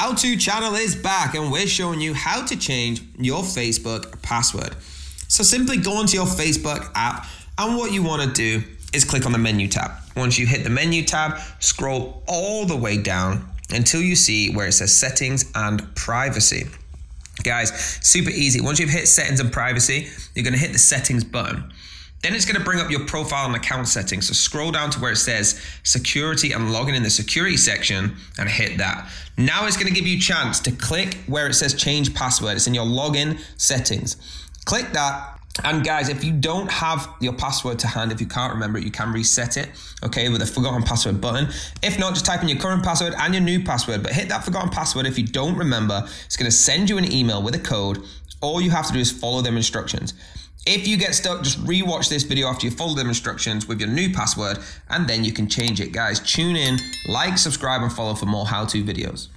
How To channel is back and we're showing you how to change your Facebook password. So simply go onto your Facebook app and what you want to do is click on the menu tab. Once you hit the menu tab, scroll all the way down until you see where it says settings and privacy. Guys, super easy. Once you've hit settings and privacy, you're going to hit the settings button. Then it's going to bring up your profile and account settings. So scroll down to where it says security and login in the security section and hit that. Now it's going to give you a chance to click where it says change password. It's in your login settings. Click that and guys, if you don't have your password to hand, if you can't remember it, you can reset it, okay, with a forgotten password button. If not, just type in your current password and your new password, but hit that forgotten password if you don't remember. It's gonna send you an email with a code. All you have to do is follow them instructions. If you get stuck, just rewatch this video after you follow them instructions with your new password, and then you can change it. Guys, tune in, like, subscribe, and follow for more how-to videos.